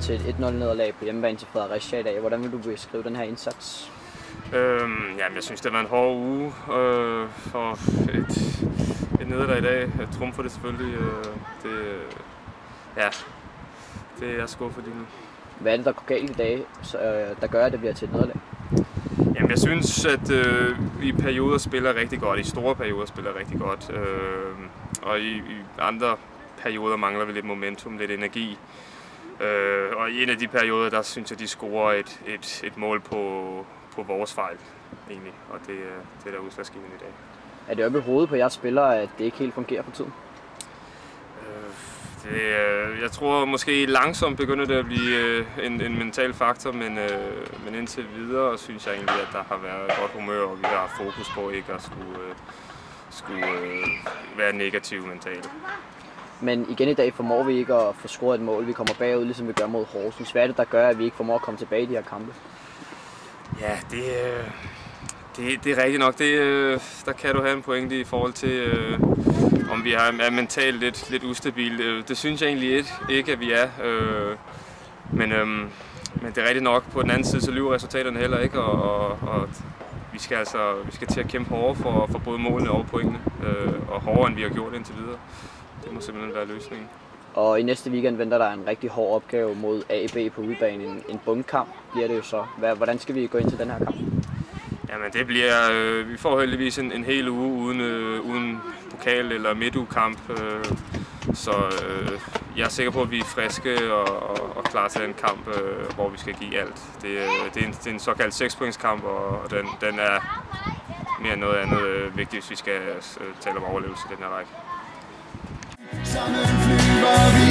til et 1-0 nederlag på hjemmebane til Fredericia i dag. Hvordan vil du beskrive den her indsats? Øhm, jamen, jeg synes, det var en hård uge øh, for et, et nederlag i dag. Jeg trumfer det selvfølgelig. Øh, det, ja, det er skuffet lige nu. Hvad er det, der går galt i dag, så, øh, der gør, at det bliver til et nederlag? Jamen, jeg synes, at øh, i perioder spiller rigtig godt. I store perioder spiller rigtig godt. Øh, og i, i andre perioder mangler vi lidt momentum, lidt energi. Øh, og i en af de perioder, der synes jeg, de scorer et, et, et mål på, på vores fejl, egentlig. Og det, det er der udslagsgivende i dag. Er det oppe i hovedet på jeres spillere, at det ikke helt fungerer for tiden? Det, øh, jeg tror måske langsomt begynder det at blive øh, en, en mental faktor, men, øh, men indtil videre synes jeg egentlig, at der har været godt humør, og vi har fokus på ikke at skulle, øh, skulle øh, være negativ mentalt. Men igen i dag formår vi ikke at få scoret et mål. Vi kommer bagud, ligesom vi gør mod Horsens. Hvad er det, der gør, at vi ikke formår at komme tilbage i de her kampe? Ja, det, øh, det, det er rigtigt nok. Det, øh, der kan du have en pointe i forhold til, øh, om vi er, er mentalt lidt, lidt ustabile. Øh, det synes jeg egentlig ikke, ikke at vi er. Øh, men, øh, men det er rigtigt nok. På den anden side, så lyver resultaterne heller ikke, og, og, og vi skal altså vi skal til at kæmpe hårdere for, for både målene og pointene, øh, og hårdere end vi har gjort indtil videre. Det må simpelthen være løsningen. Og i næste weekend venter der en rigtig hård opgave mod AB på udebane. En, en bundkamp bliver det jo så. Hvordan skal vi gå ind til den her kamp? Jamen det bliver, øh, vi får heldigvis en, en hel uge uden, øh, uden pokal eller midtugekamp. Øh, så øh, jeg er sikker på, at vi er friske og, og, og klar til den kamp, øh, hvor vi skal give alt. Det, øh, det, er, en, det er en såkaldt 6 kamp, og, og den, den er mere end noget andet øh, vigtigt, hvis vi skal øh, tale om overlevelse i den her række. Sonnenflüber wie